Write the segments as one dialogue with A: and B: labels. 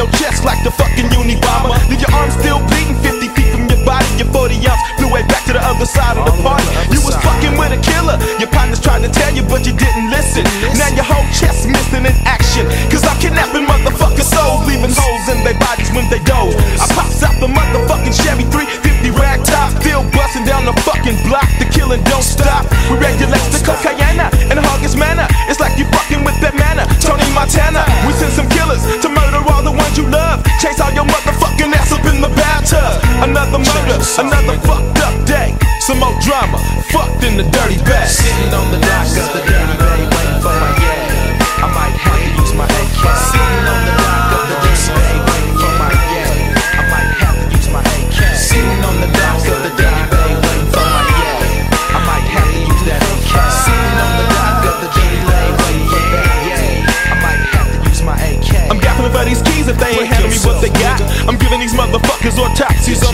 A: your chest like the fucking Unabomber. Leave your arms still bleeding 50 feet from your body. Your 40 ounce flew way back to the other side of the party. You was fucking with a killer. Your partner's trying to tell you, but you didn't listen. Another fucked up day. Some more drama, fucked in the dirty bag.
B: Sitting on the dock of the dirty bay,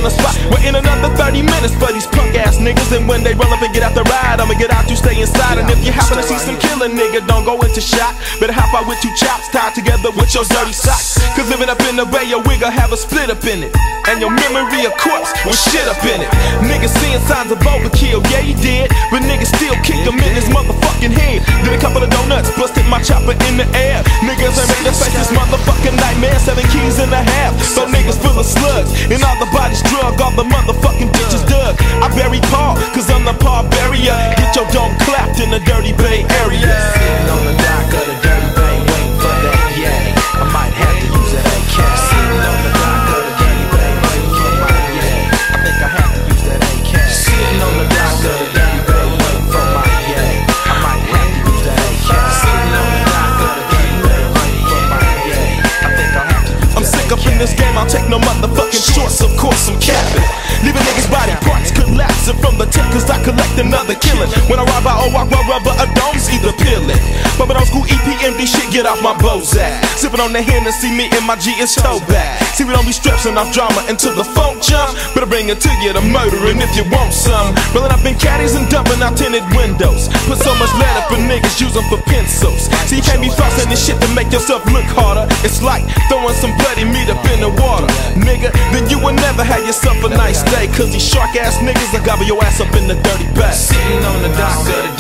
B: the
A: spot. We're in another 30 minutes for these punk ass niggas. And when they roll up and get out the ride, I'ma get out, you stay inside. And if you happen to see some killer nigga, don't go into shock. Better hop out with two chops tied together with your dirty socks. Cause living up in the bay, your wig will have a split up in it. And your memory a corpse with shit up in it. Niggas seeing signs of overkill, yeah, he did. But niggas still kicked him in his motherfucking head. Did a couple of donuts, busted my chopper in the air. Niggas ain't ready to face this motherfucking nightmare. Seven keys and a half. So niggas drug, all in this game, I'll take no motherfucking shorts, of course I'm capping. Leaving niggas body parts collapsing from the tip, cause I collect another killing. When I ride by, oh, I rub rubber, a dome's either peeling. Bumping on school EPMD shit, get off my Bozak. Sipping on the Hennessy, me and my G is toe back. See, we don't be stressing off drama until the funk jump. Better bring it to you to murdering if you want some. Rolling up in caddies and dumping out tinted windows. Put so much lead up in niggas, use them for pencils. See, you can't be flossing this shit to make yourself look harder. It's like throwing some yourself a nice day. Cause these shark ass niggas will gobble your ass up in the dirty back.
B: Sitting on the dock of the